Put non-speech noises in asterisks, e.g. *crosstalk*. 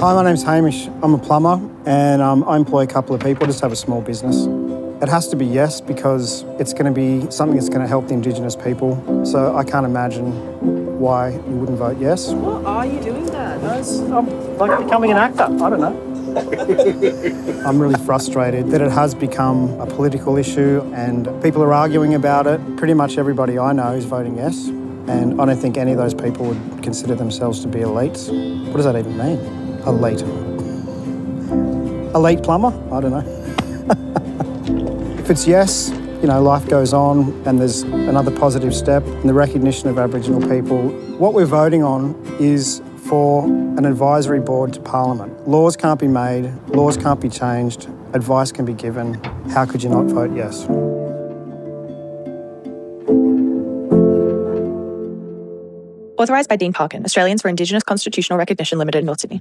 Hi, my name's Hamish. I'm a plumber and um, I employ a couple of people. I just have a small business. It has to be yes because it's going to be something that's going to help the Indigenous people. So I can't imagine why you wouldn't vote yes. What are you doing, Dad? I'm like becoming an actor. I don't know. *laughs* I'm really frustrated that it has become a political issue and people are arguing about it. Pretty much everybody I know is voting yes. And I don't think any of those people would consider themselves to be elites. What does that even mean? Elite. Elite plumber? I don't know. *laughs* if it's yes, you know, life goes on and there's another positive step in the recognition of Aboriginal people. What we're voting on is for an advisory board to Parliament. Laws can't be made, laws can't be changed, advice can be given. How could you not vote yes? Authorised by Dean Parkin, Australians for Indigenous Constitutional Recognition Limited, North Sydney.